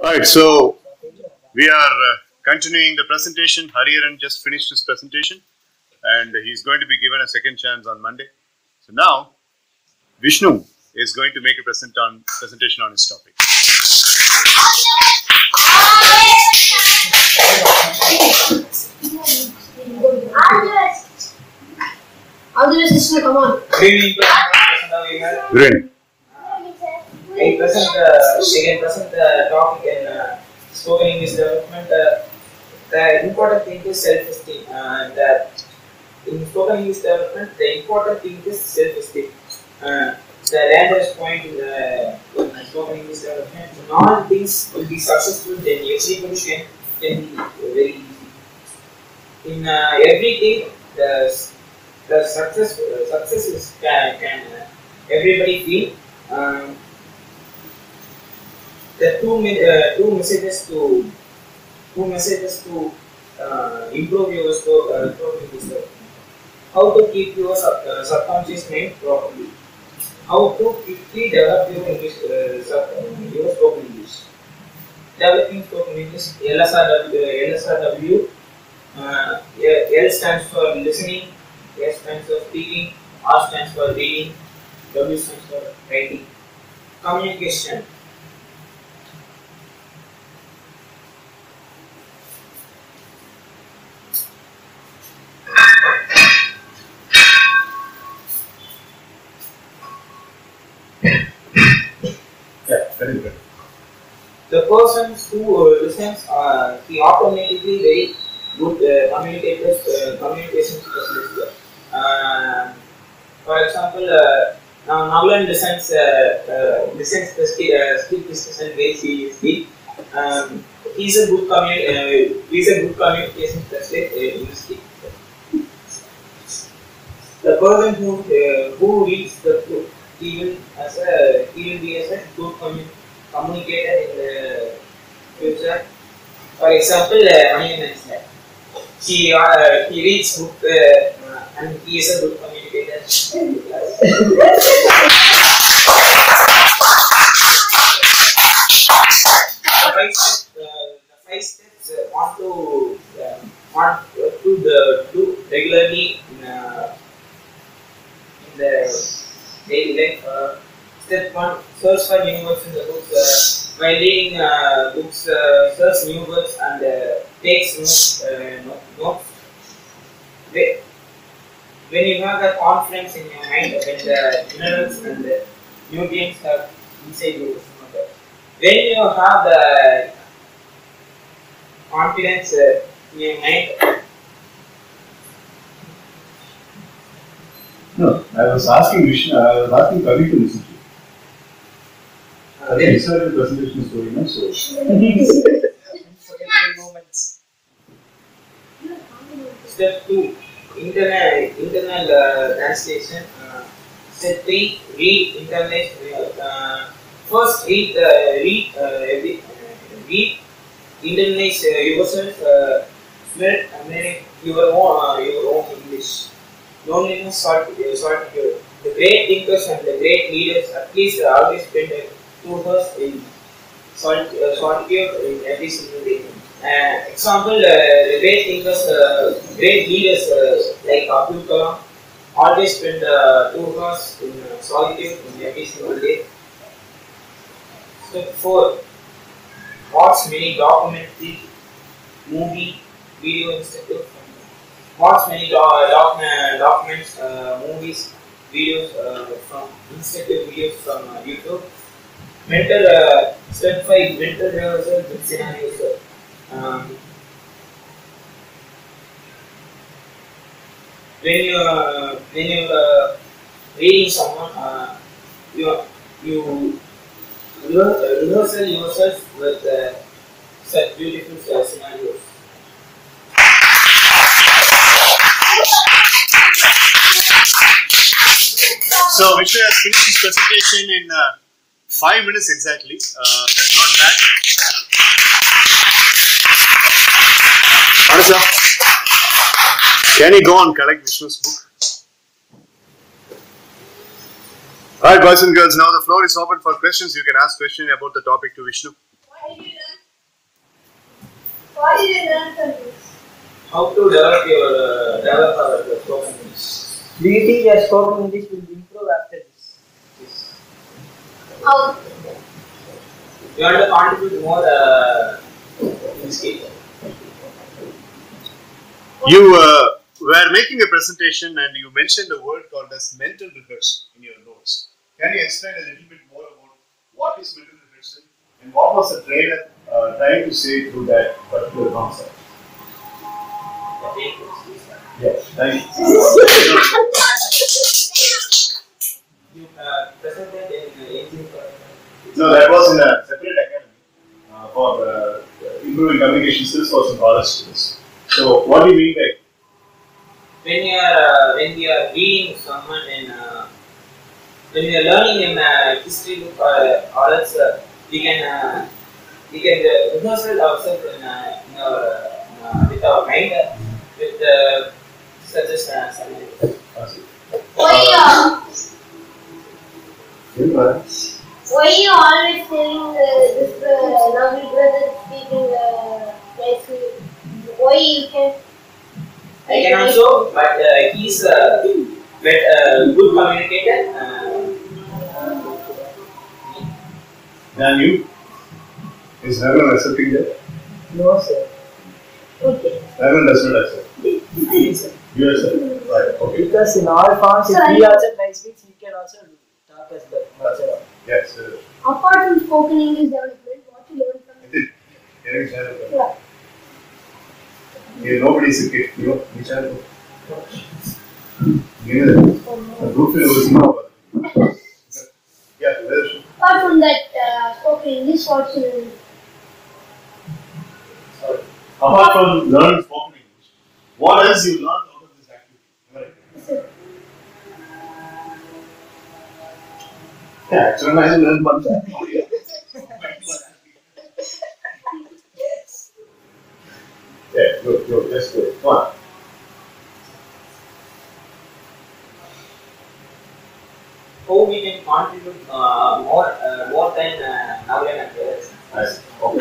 Right, so we are uh, continuing the presentation. Hariharan just finished his presentation and he's going to be given a second chance on Monday. So now, Vishnu is going to make a present on, presentation on his topic. I'll do this, sister, come on. Good evening to all the present here. Great. I present uh, the topic in uh, spoken English development. Uh, the important thing is self-esteem. Uh, the in spoken English development, the important thing is self-esteem. Uh, the dangerous point in the in spoken English development. All things will be successful, then everybody can can be very easy. In uh, everything, the the success uh, success is can, can uh, everybody feel. Um, the two uh, two messages to two messages to uh, improve your score, uh, improve your. How to keep your sub, uh, subconscious mind properly. How to quickly develop your English uh, sub, uh, your spoken English. Developing spoken English LSRW, LSRW uh, L stands for listening, S stands for speaking, R stands for reading, W stands for writing. Communication. Yeah, very good. The person who uh, listens, uh, he very good uh, communicators, uh, communication specialist. Uh, for example, uh, now Nagaland listens, uh, uh, listens the speed, uh, speed discussion. Um, he's a good communi- uh, he's a good communication specialist uh, in the. The person who uh, who reads the book, will as a will be as a good commu- communicator in the future. For example, uh, Manian Islam. He uh, he reads book uh, and he is a good communicator. the five steps, uh, the five steps uh, want to um, want to the do regularly in, uh, in the daily life. Uh, step one: search for words in the books. Reading uh, books, uh, search new words and uh, takes notes. Uh, no- notes. Whe- When you have the confidence in your mind, when the minerals and the nutrients are inside stomach, when you have the confidence uh, in your mind, No, I was asking Vishnu, I was asking Kavi to listen to you. Kavi, then is your presentation story, no? So. Step two, internal internal uh, translation. Uh, step three, read internet. Uh, first, read uh, read uh, every, uh, read internalize uh, yourself. Uh, spread Ameri- your own uh, your own English. Loneliness sort uh, sort your the great thinkers and the great leaders at least always spend uh, two hours in solitude, uh, solitude in every single day. Uh, example, uh, great thinkers, uh, great leaders uh, like Abdul Kalam always spend uh, two hours in uh, solitude in every single day. Step 4. Watch many documentary, movie, video institute. Watch many do- doc- uh, documents, uh, movies, videos uh, from institute videos from uh, YouTube. Mental uh, step 5. Mental rehearsal scenarios. Um, when you uh, when you uh, reading someone, uh, you you rehear- rehearsal yourself with uh, such beautiful uh, scenarios. So Vishnu has finished his presentation in uh, five minutes exactly. Uh, that's not bad. Anasa, can you go and collect Vishnu's book? Alright, boys and girls, now the floor is open for questions. You can ask questions about the topic to Vishnu. Why did you learn What did you learn from this? How to develop your uh, develop our spoken English. Do you think your spoken English will improve after this? Yes. How? You want to contribute more uh, in this case. You uh, were making a presentation and you mentioned a word called as mental rehearsal in your notes. Can you explain a little bit more about what is mental rehearsal and what was the trainer uh, trying to say through that particular concept? Yes, thank you. You uh, presented in uh, engine for No, that was in a separate academy uh, for uh, improving communication skills for some college students. So, what do you mean by when you are uh, when we are reading someone in uh, when we are learning in uh, history book or, or else uh, we can uh, we can uh, rehearse it ourselves in, uh, in our uh, uh, with our mind uh, with uh, such as uh, some Why uh, why are you always saying uh, this uh, lovely brother speaking uh, nicely? Why you can? I can also but uh, he's uh, but, uh, good communicator uh, Than you? Is Raman accepting that? No, sir. Okay. Raman does not accept. You accept? Right, okay. Because in all forms, if Sorry. he also nice speaks, he can also talk as well. That's Yes, uh, Apart from spoken English development, what you learn from I did. Eric Shah. Yeah. Here, nobody is a kid, you know, which I know. You know, a group is no. Yeah, where is Apart from that uh, spoken English, what you learn? sorry. Apart from learning spoken English, what else you learned One thing. Yeah, good, good, that's good. Come on. How we can contribute uh, more uh, more than uh, and others. Nice. Okay.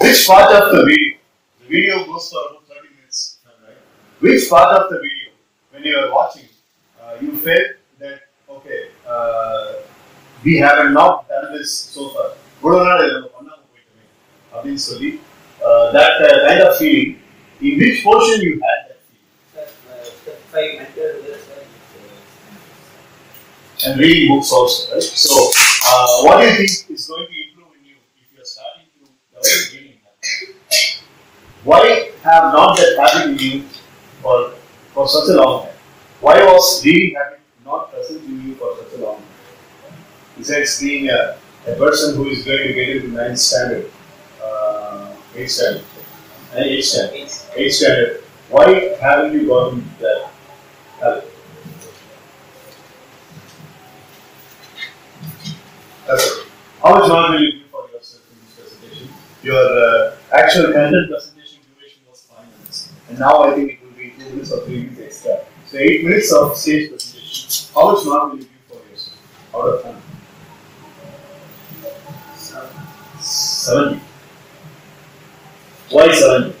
Which part of the video? The video goes for about 30 minutes. Right? which part of the video, when you are watching, uh, you felt that, okay, uh, we have not done this so far. Uh, that uh, kind of feeling, in which portion you had that feeling? And reading books also, right? So, uh, what do you think is going to improve in you if you are starting to develop reading? Why have not that happened in you for, for such a long time? Why was reading habit not present in you for such a long time? Besides being a, a person who is going to get into ninth standard, uh, eighth standard, uh, eighth standard, eighth standard, why haven't you gotten that habit? That's it. How much mark will you give for yourself in this presentation? Your uh, actual content presentation duration was five minutes, and now I think it will be two minutes or three minutes extra. So eight minutes of stage presentation. How much mark will you give for yourself out of ten? Seventy. Why seventy?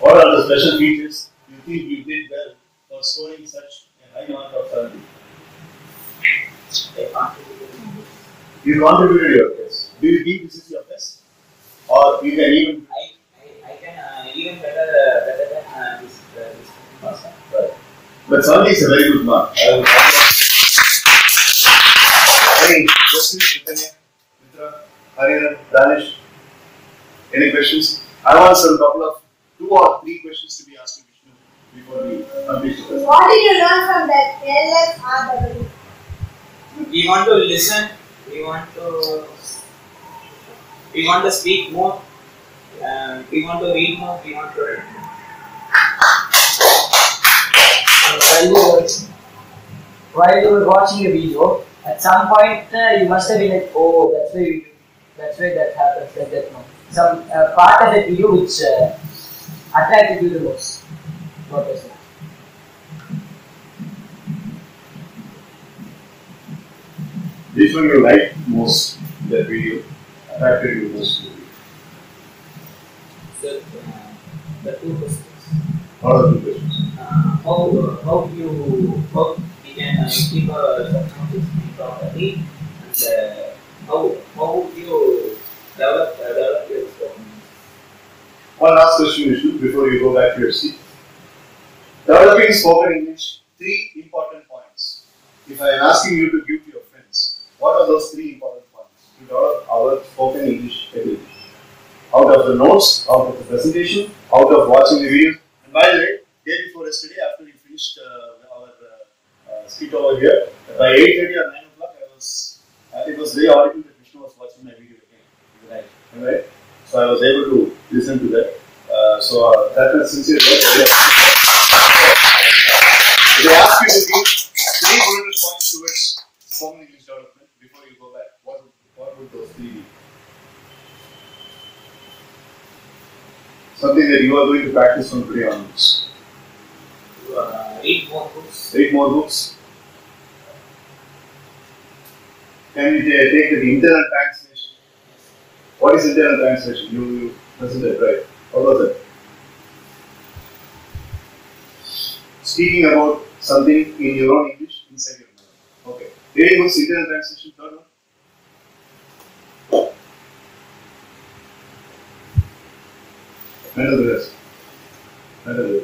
What are the special features you think you did well for scoring such a high mark of seventy? they contributed. You contributed your best. Do you think this is your best? Or you can even I, I, I can uh, even better uh, better than uh, this uh, this person. right. But 70 is a very good mark. I will Any questions, Chaitanya, Mitra, Hariharan, Danish? Any questions? I want some couple of two or three questions to be asked to Vishnu before we complete the presentation. What did you learn from that LSRW? We want to listen. We want to. We want to speak more. Uh, we want to read more. We want to. While you were, while you were watching a video, at some point uh, you must have been like, oh, that's why we, that's why that happens like that. No, some uh, part of the video which uh, attracted you the most. What was that? Which one you like most that video? Attracted you most to the video? Uh, the two questions. What are the two questions? How how you how you can keep a subconscious properly and uh, how how you develop uh, develop your performance? One last question, Vishnu, before you go back to your seat. Developing spoken English, three important points. If I am asking you to give to your friends, what are those three important points to develop our spoken English ability? Out of the notes, out of the presentation, out of watching the videos. And by the way, day before yesterday, after we finished uh, our uh, uh, skit over here, by 8.30 or 9 o'clock, I was, uh, it was very audible that Vishnu was watching my video again. Right. Right? So I was able to listen to that. Uh, so uh, that was sincere. They ask you to give three bullet points towards spoken English development before you go back. What would, what would those three be? Something that you are going to practice from today onwards. Uh, more books. Eight more books. Can you ta- take the internal translation? What is internal translation? You, you presented, right? What was it? Speaking about something in your own English inside your mind. Okay. Reading books, internal translation, third one. Rest. Mental rest.